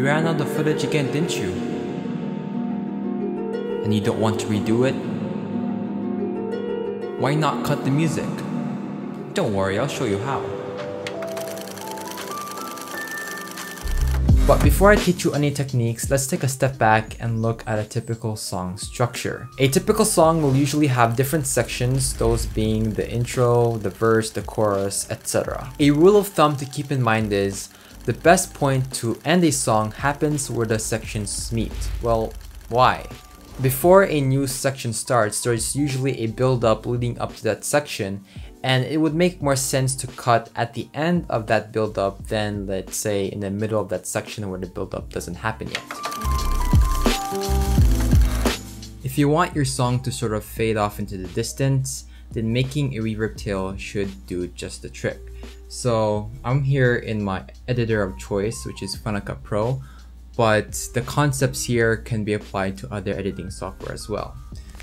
You ran out of footage again, didn't you? And you don't want to redo it? Why not cut the music? Don't worry, I'll show you how. But before I teach you any techniques, let's take a step back and look at a typical song structure. A typical song will usually have different sections, those being the intro, the verse, the chorus, etc. A rule of thumb to keep in mind is, the best point to end a song happens where the sections meet. Well, why? Before a new section starts, there's usually a build up leading up to that section and it would make more sense to cut at the end of that build-up than let's say in the middle of that section where the build-up doesn't happen yet. If you want your song to sort of fade off into the distance, then making a reverb tail should do just the trick. So I'm here in my editor of choice, which is Cut Pro, but the concepts here can be applied to other editing software as well.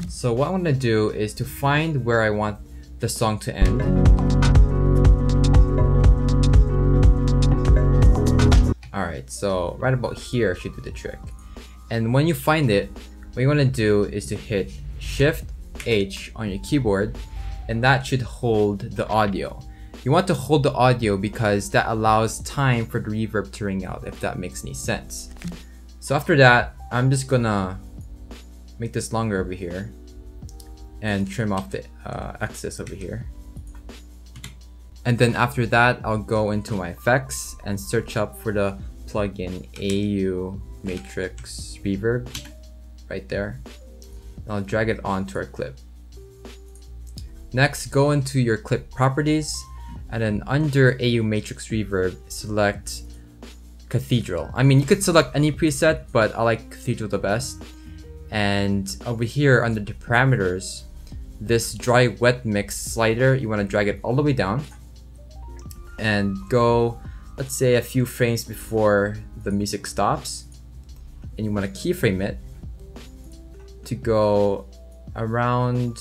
So what I want to do is to find where I want the song to end. Alright, so right about here should do the trick. And when you find it, what you want to do is to hit Shift H on your keyboard and that should hold the audio. You want to hold the audio because that allows time for the reverb to ring out if that makes any sense. So after that, I'm just gonna make this longer over here and trim off the uh, excess over here. And then after that, I'll go into my effects and search up for the plugin AU Matrix Reverb right there. And I'll drag it onto our clip. Next, go into your clip properties and then under AU Matrix Reverb, select Cathedral. I mean, you could select any preset, but I like Cathedral the best. And over here under the parameters, this dry wet mix slider, you want to drag it all the way down and go, let's say a few frames before the music stops. And you want to keyframe it to go around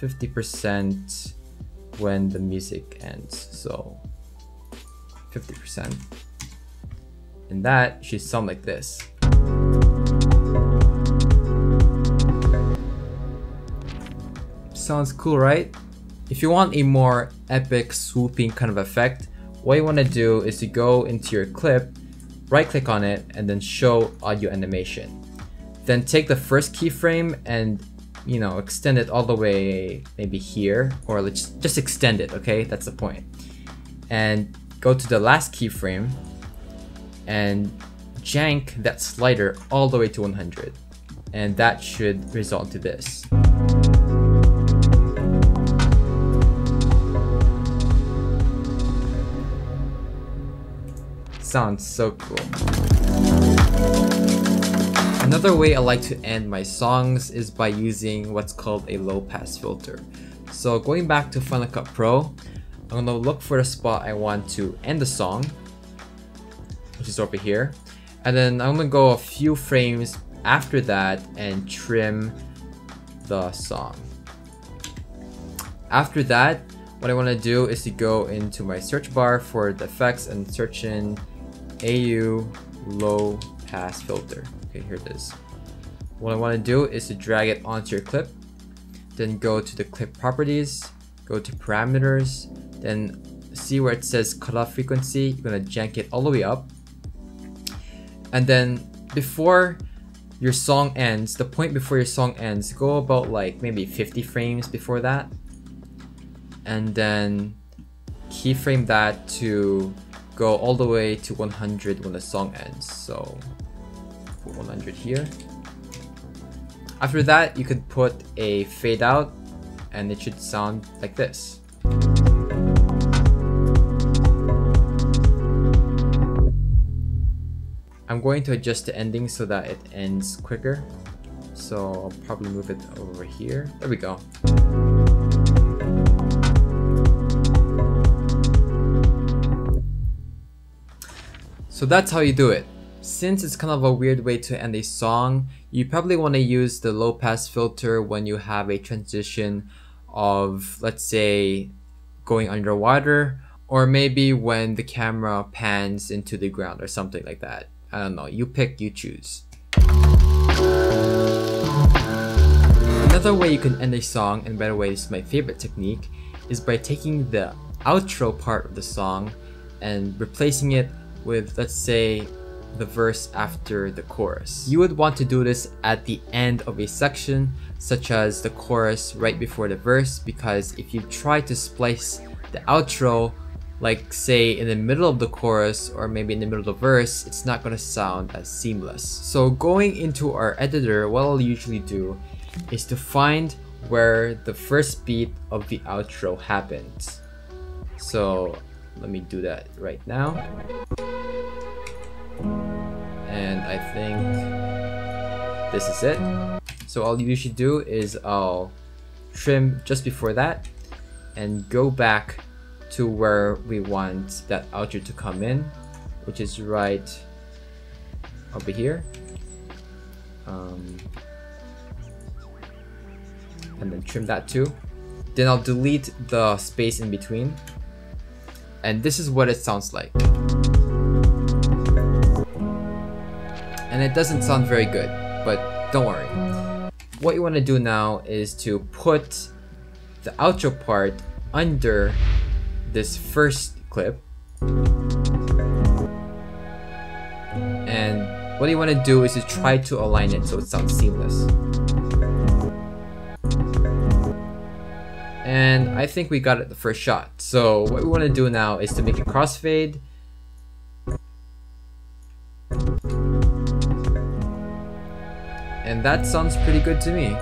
50% when the music ends. So 50%. And that should sound like this. Sounds cool, right? If you want a more epic swooping kind of effect, what you want to do is to go into your clip, right click on it, and then show audio animation. Then take the first keyframe and you know, extend it all the way maybe here, or let's just extend it, okay? That's the point. And go to the last keyframe and jank that slider all the way to 100. And that should result to this. Sounds so cool. Another way I like to end my songs is by using what's called a low pass filter. So going back to Final Cut Pro, I'm gonna look for the spot I want to end the song, which is over here. And then I'm gonna go a few frames after that and trim the song. After that, what I want to do is to go into my search bar for the effects and search in AU low pass filter. Okay, here it is. What I want to do is to drag it onto your clip, then go to the clip properties, go to parameters, then see where it says cutoff frequency, you're gonna jank it all the way up. And then before your song ends, the point before your song ends, go about like maybe 50 frames before that. And then keyframe that to go all the way to 100 when the song ends. So put 100 here. After that, you could put a fade out and it should sound like this. I'm going to adjust the ending so that it ends quicker. So I'll probably move it over here. There we go. So that's how you do it. Since it's kind of a weird way to end a song, you probably want to use the low pass filter when you have a transition of, let's say, going underwater, or maybe when the camera pans into the ground or something like that. I don't know, you pick, you choose. Another way you can end a song, and by the way, this is my favorite technique, is by taking the outro part of the song and replacing it with, let's say, the verse after the chorus. You would want to do this at the end of a section, such as the chorus right before the verse, because if you try to splice the outro like say in the middle of the chorus or maybe in the middle of the verse, it's not gonna sound as seamless. So going into our editor, what I'll usually do is to find where the first beat of the outro happens. So let me do that right now. I think this is it. So all you should do is I'll trim just before that and go back to where we want that outro to come in, which is right over here. Um, and then trim that too. Then I'll delete the space in between. And this is what it sounds like. And it doesn't sound very good, but don't worry. What you want to do now is to put the outro part under this first clip. And what you want to do is to try to align it so it sounds seamless. And I think we got it the first shot. So what we want to do now is to make a crossfade. And that sounds pretty good to me.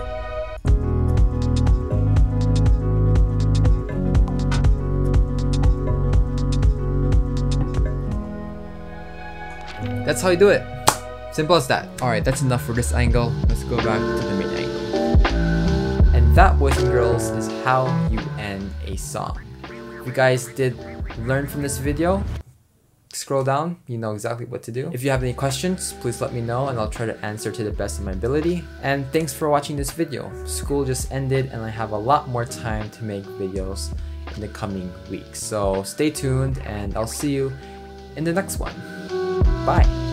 That's how you do it. Simple as that. Alright, that's enough for this angle. Let's go back to the main angle. And that, boys and girls, is how you end a song. If you guys did learn from this video, scroll down, you know exactly what to do. If you have any questions, please let me know and I'll try to answer to the best of my ability. And thanks for watching this video. School just ended and I have a lot more time to make videos in the coming weeks. So stay tuned and I'll see you in the next one. Bye.